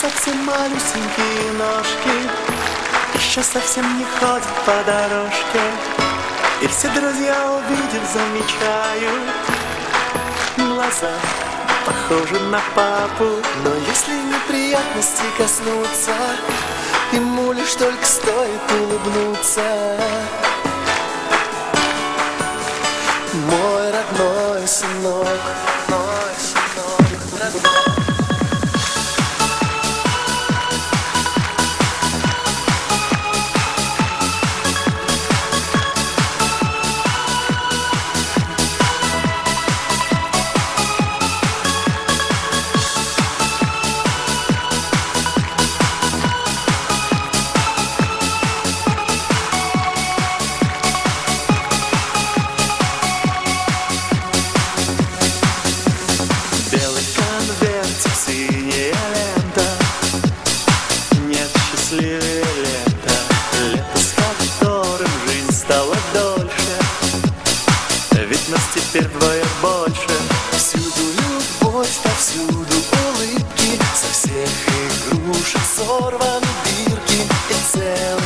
совсем малюсенькие ножки. Еще совсем не ходят по дорожке. И все друзья, увидев, замечают. Глаза похожи на папу Но если неприятности коснуться Ему лишь только стоит улыбнуться. Мой родной сынок, Сорваны дырки и целые